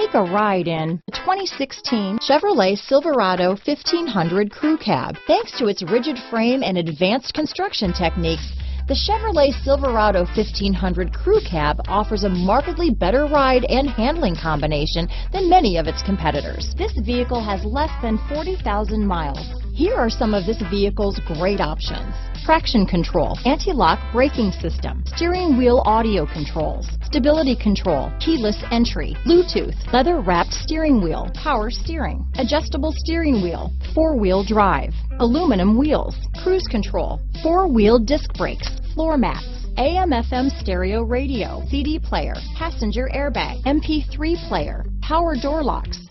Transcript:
Take a ride in the 2016 Chevrolet Silverado 1500 Crew Cab. Thanks to its rigid frame and advanced construction techniques, the Chevrolet Silverado 1500 Crew Cab offers a markedly better ride and handling combination than many of its competitors. This vehicle has less than 40,000 miles. Here are some of this vehicle's great options. Traction control, anti-lock braking system, steering wheel audio controls, stability control, keyless entry, Bluetooth, leather wrapped steering wheel, power steering, adjustable steering wheel, four wheel drive, aluminum wheels, cruise control, four wheel disc brakes, floor mats, AM FM stereo radio, CD player, passenger airbag, MP3 player, power door locks.